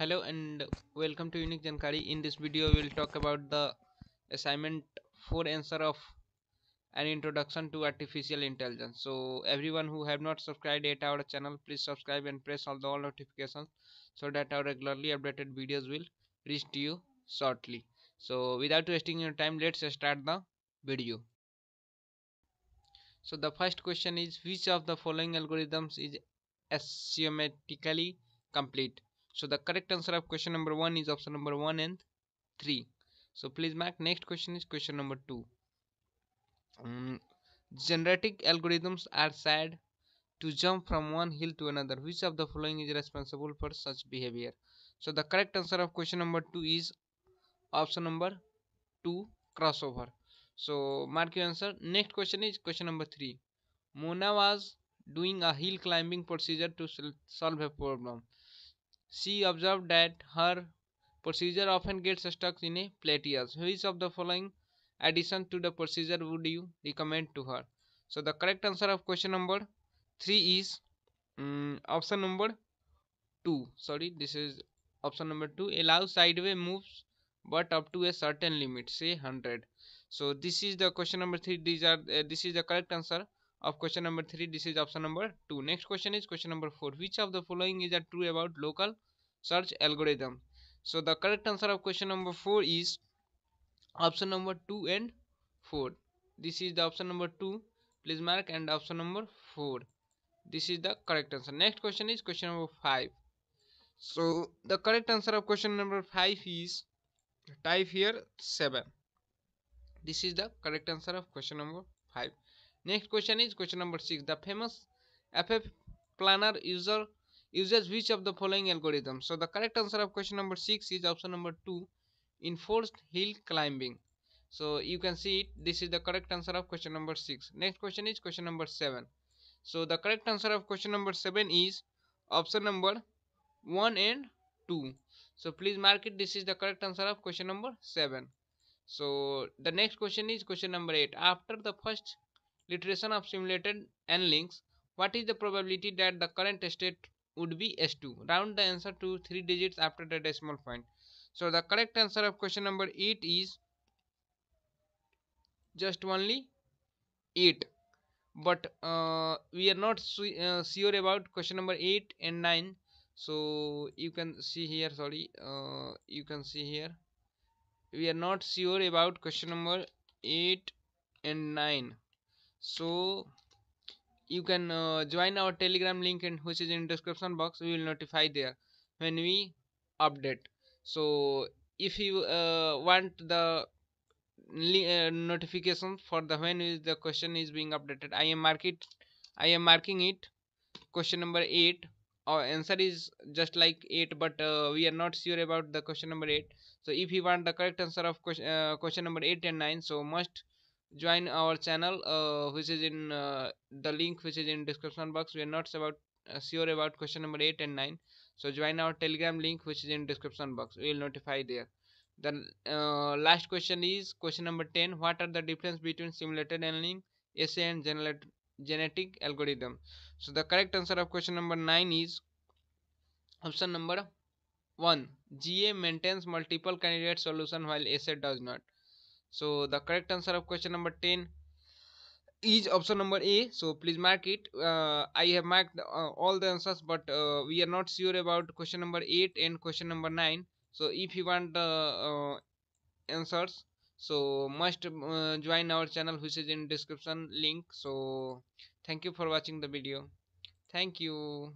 hello and welcome to unique jankari. In this video we will talk about the assignment 4 answer of an introduction to artificial intelligence. So everyone who have not subscribed yet our channel please subscribe and press all the all notifications so that our regularly updated videos will reach to you shortly. So without wasting your time let's start the video. So the first question is which of the following algorithms is axiomatically complete so the correct answer of question number one is option number one and three. So please mark next question is question number two. Um, genetic algorithms are said to jump from one hill to another. Which of the following is responsible for such behavior? So the correct answer of question number two is option number two crossover. So mark your answer. Next question is question number three. Mona was doing a hill climbing procedure to solve a problem she observed that her procedure often gets stuck in a plateau. Which of the following addition to the procedure would you recommend to her? So the correct answer of question number 3 is um, option number 2. Sorry, this is option number 2. Allow sideways moves but up to a certain limit, say 100. So this is the question number 3. These are uh, this is the correct answer of question number 3 this is option number 2 next question is question number 4 which of the following is true about local search algorithm? So the correct answer of question number 4 is option number 2 and 4 this is the option number 2 please mark and option number 4 this is the correct answer. Next question is question number 5 so the correct answer of question number 5 is type here 7 this is the correct answer of question number 5 Next question is question number 6. The famous FF planner user uses which of the following algorithm? So the correct answer of question number 6 is option number 2 enforced hill climbing. So you can see it. This is the correct answer of question number 6. Next question is question number 7. So the correct answer of question number 7 is option number 1 and 2. So please mark it. This is the correct answer of question number 7. So the next question is question number 8. After the first iteration of simulated annealing, what is the probability that the current state would be S2? Round the answer to 3 digits after the decimal point. So the correct answer of question number 8 is just only 8 but uh, we are not uh, sure about question number 8 and 9 so you can see here sorry uh, you can see here we are not sure about question number 8 and 9 so you can uh, join our telegram link and which is in description box. We will notify there when we update. So if you uh, want the uh, notification for the when is the question is being updated i am mark i am marking it. Question number 8 our answer is just like 8 but uh, we are not sure about the question number 8 so if you want the correct answer of question, uh, question number 8 and 9 so must join our channel uh, which is in uh, the link which is in description box. We are not about uh, sure about question number 8 and 9 so join our telegram link which is in description box. We will notify there. The uh, last question is question number 10 what are the difference between simulated annealing SA and genetic algorithm? So the correct answer of question number 9 is option number 1 ga maintains multiple candidate solution while SA does not so the correct answer of question number 10 is option number a. So please mark it. Uh, i have marked uh, all the answers but uh, we are not sure about question number 8 and question number 9 so if you want the uh, answers so must uh, join our channel which is in description link. So thank you for watching the video. Thank you